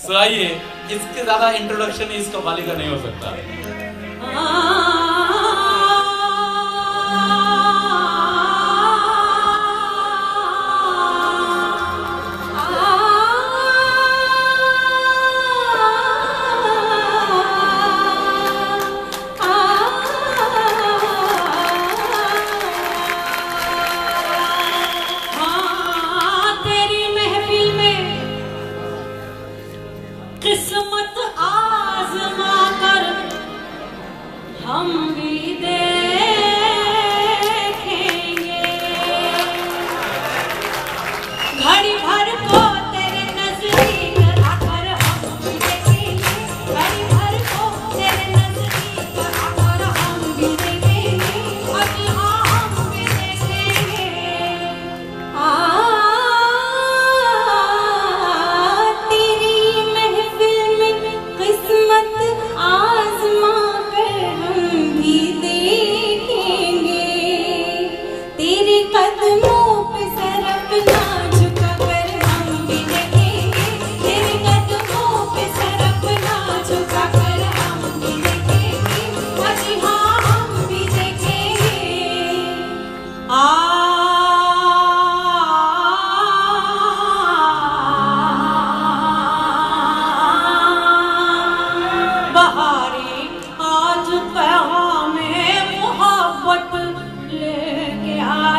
सो आइए इसके ज़्यादा इंट्रोडक्शन इस कवाली का नहीं हो सकता। हाँ। Oh.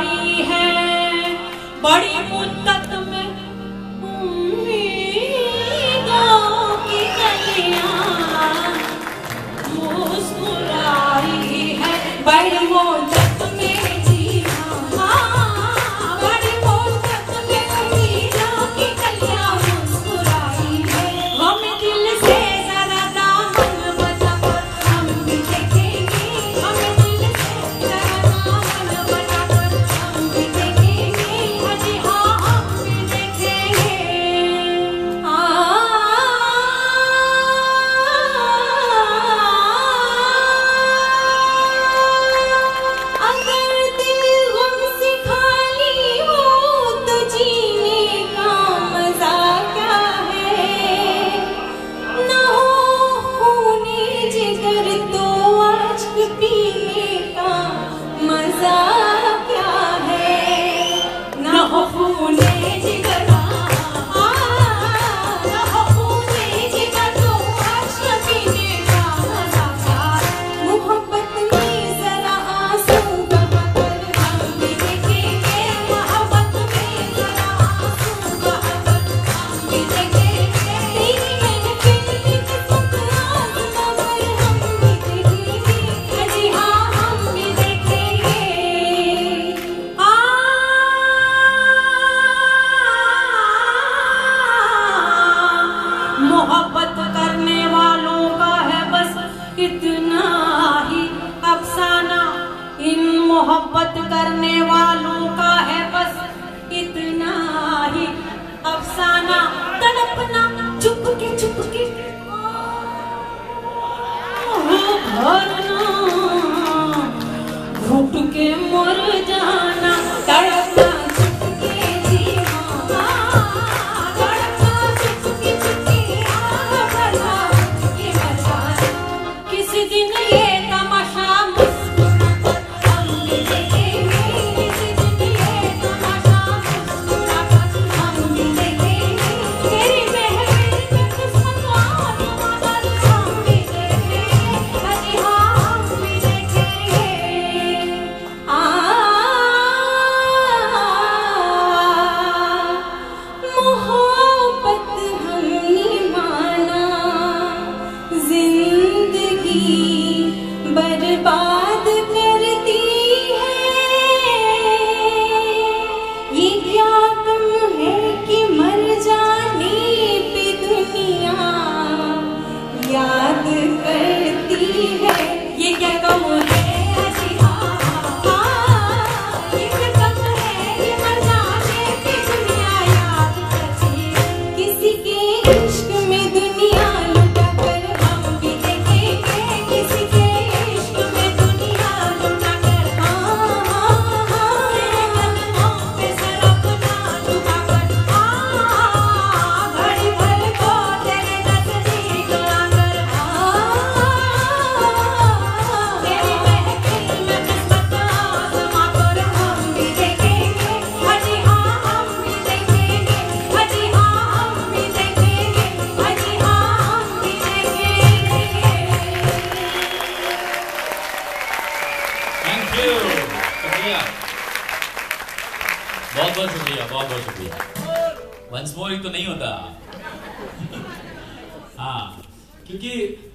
आई है। बड़ी मुद्दत में मुस्कुराई है। बड़ी मुद्दत 없어 Krishna. बहुत बहुत शुक्रिया वंस मोर तो नहीं होता। हाँ क्योंकि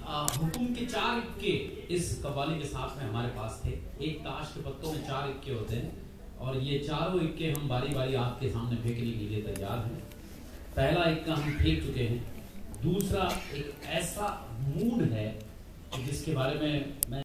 हुकुम के चार इक्के इस कव्वाली के साथ में हमारे पास थे। एक ताश के पत्तों में चार इक्के होते हैं, और ये चारों इक्के हम बारी बारी आपके सामने फेंकने के लिए तैयार हैं। पहला इक्का हम फेंक चुके हैं। दूसरा एक ऐसा मूड है जिसके बारे में मैं